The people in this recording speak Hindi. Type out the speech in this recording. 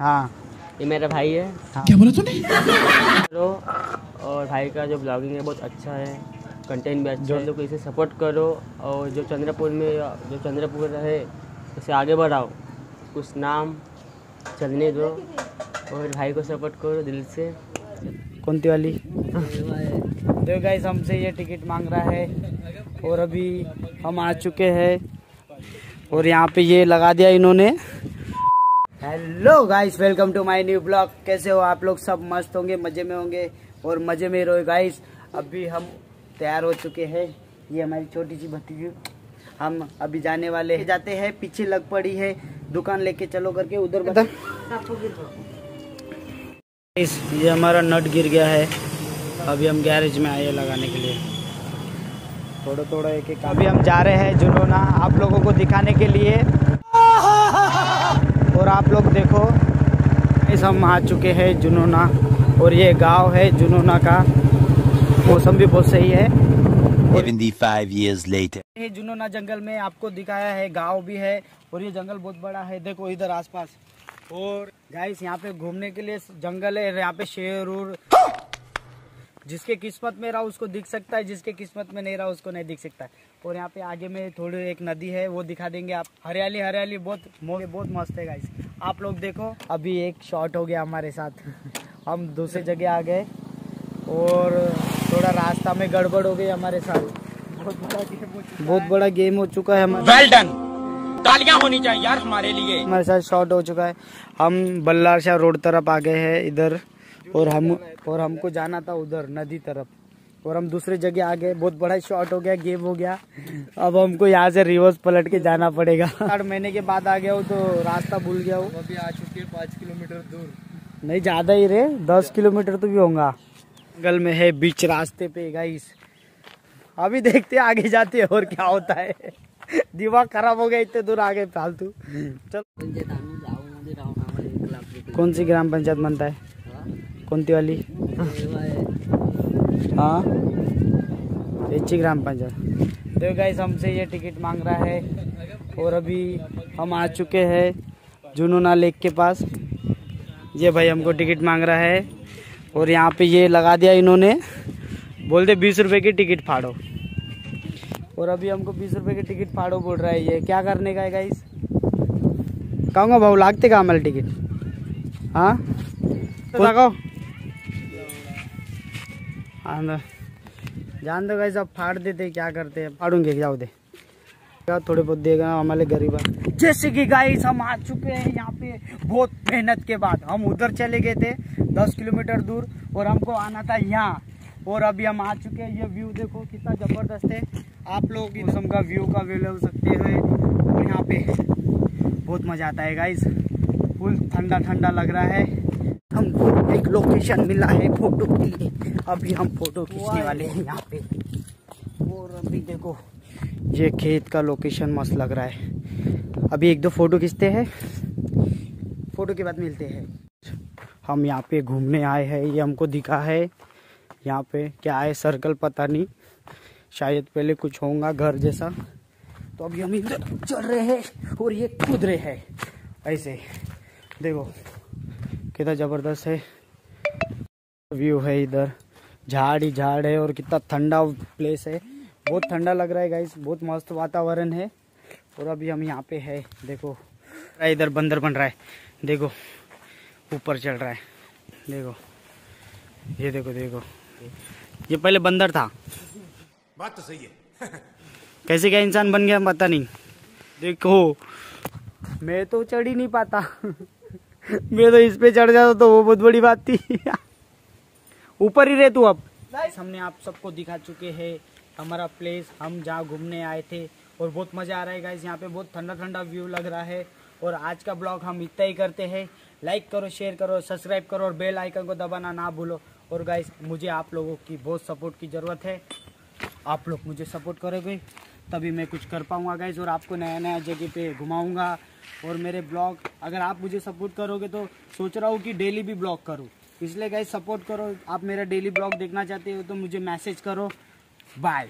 हाँ। ये मेरा भाई है। हाँ। क्या बोला तूने? और भाई का जो ब्लॉगिंग है बहुत अच्छा है। कंटेंट भी अच्छा है। लोग इसे सपोर्ट करो और जो चंद्रपुर में जो चंद्रपुर है उसे आगे बढ़ाओ। कुछ नाम चलने दो और भाई को सपोर्ट करो दिल से। कौन सी वाली? देखो गाइस हमसे ये टिकट मांग रहा है और अभी हम आ चुके हैं और यहाँ पे ये लगा दिया इन्होंने। Hello guys welcome to my new blog कैसे हो आप लोग? सब मस्त होंगे, मज़े में होंगे और मज़े में रहो गाइस अभी हम तैयार हो चुके हैं। ये हमारी छोटी सी भतीजी। हम अभी जाने वाले हैं। जाते हैं, पीछे लग पड़ी है। दुकान लेके चलो करके, उधर बता इस ये हमारा नट गिर गया है। अभी हम गैरेज में आए लगाने के लिए। थोड़ा थोड़ा एक एक अभी हम जा रहे हैं जुनोना आप लोगों को दिखाने के लिए। देखो इस हम आ चुके हैं जुनोना। और ये गाँव है जुनूना का। मौसम भी बहुत सही है। 75 years later. ये जुनोना जंगल में आपको दिखाया है गाँव भी है। और ये जंगल बहुत बड़ा है देखो इधर आसपास। और गाइस यहाँ पे घूमने के लिए जंगल है यहाँ पे शेर उर जिसके किस्मत में रहा उसको दिख सकता है जिसके किस्मत में नहीं रहा उसको नहीं दिख सकता है। और यहाँ पे आगे में थोड़ी एक नदी है वो दिखा देंगे आप। हरियाली हरियाली बहुत बहुत मस्त है गाइस आप लोग देखो। अभी एक शॉट हो गया हमारे साथ। हम दूसरी जगह आ गए और थोड़ा रास्ता में गड़बड़ हो गई हमारे साथ। बहुत बड़ा गेम हो चुका बहुत बड़ा गेम हो चुका है हमारा वेल डन तालियाँ होनी चाहिए यार हमारे लिए। हमारे साथ शॉर्ट हो चुका है। हम बल्लार शाह रोड तरफ़ आ गए हैं इधर और हम और हमको जाना था उधर नदी तरफ़। और हम दूसरे जगह आ गए। बहुत बड़ा शॉट हो गया गेम हो गया। अब हमको यहाँ से रिवर्स पलट के जाना पड़ेगा। आठ महीने के बाद आ गया हो तो रास्ता भूल गया हूँ। अभी आ चुके पाँच किलोमीटर दूर। नहीं ज़्यादा ही रे। दस किलोमीटर तो भी होगा। जंगल में है बीच रास्ते पे गाइस अभी देखते आगे जाते हैं और क्या होता है। दिमाग खराब हो गया इतने दूर आगे फालतू। चल। कौन सी ग्राम पंचायत बनता है? कौन सी वाली। हाँ। एची ग्राम पंचायत। देखो गाइस हमसे ये टिकट मांग रहा है और अभी हम आ चुके हैं जुनूना लेक के पास। ये भाई हमको टिकट मांग रहा है और यहाँ पे ये लगा दिया इन्होंने। बोलते बीस रुपए की टिकट फाड़ो। और अभी हमको बीस रुपए की टिकट फाड़ो बोल रहा है ये। क्या करने का है गाइस कहूँगा भाऊ लागते का हमारे टिकट हाँ? तो लगाओ। जान दो गाइस, अब फाड़ देते क्या करते हैं? फाड़ूँगे, जाओ दे। थोड़े बहुत देगा, हमारे गरीब जैसे कि गाइस, हम आ चुके हैं यहाँ पे बहुत मेहनत के बाद। हम उधर चले गए थे, दस किलोमीटर दूर, और हमको आना था यहाँ। और अभी हम आ चुके हैं, ये व्यू देखो, कितना ज़बरदस्त है। आप लोग मौसम का व्यू का व्यू ले सकते हैं। यहाँ पे बहुत मज़ा आता है, गाइस। फुल ठंडा ठंडा लग रहा है। हमको एक लोकेशन मिला है फ़ोटो के लिए। अभी हम फ़ोटो खींचने वाले हैं यहाँ पे। और अभी देखो, ये खेत का लोकेशन मस्त लग रहा है। अभी एक दो फ़ोटो खींचते हैं। फ़ोटो के बाद मिलते हैं। हम यहाँ पे घूमने आए हैं, ये हमको दिखा है। यहाँ पे क्या है सर्कल पता नहीं। शायद पहले कुछ होगा घर जैसा। तो अभी हम इधर चल रहे हैं और ये कूद रहे हैं। ऐसे। देखो। कितना ज़बरदस्त है। व्यू है इधर। झाड़ ही झाड़ है और कितना ठंडा प्लेस है। बहुत ठंडा लग रहा है गाइस बहुत मस्त वातावरण है। और अभी हम यहाँ पे है देखो। इधर बंदर बन रहा है देखो। ऊपर चल रहा है देखो। ये देखो देखो। ये पहले बंदर था। बात तो सही है। कैसे क्या इंसान बन गया पता नहीं। देखो। मैं तो चढ़ ही नहीं पाता। मैं तो इस पे चढ़ जाता तो वो बहुत बड़ी बात थी। ऊपर ही रहे तू अब। हमने आप सबको दिखा चुके हैं हमारा प्लेस हम जहाँ घूमने आए थे और बहुत मज़ा आ रहा है गाइस यहाँ पे बहुत ठंडा ठंडा व्यू लग रहा है और आज का ब्लॉग हम इतना ही करते हैं। लाइक करो शेयर करो सब्सक्राइब करो और बेल आइकन को दबाना ना भूलो। और गाइस मुझे आप लोगों की बहुत सपोर्ट की ज़रूरत है। आप लोग मुझे सपोर्ट करोगे, तभी मैं कुछ कर पाऊँगा गाइज़ और आपको नया नया जगह पे घुमाऊँगा। और मेरे ब्लॉग, अगर आप मुझे सपोर्ट करोगे तो सोच रहा हूँ कि डेली भी ब्लॉग करूँ। इसलिए गाइज़ सपोर्ट करो। आप मेरा डेली ब्लॉग देखना चाहते हो तो मुझे मैसेज करो। बाय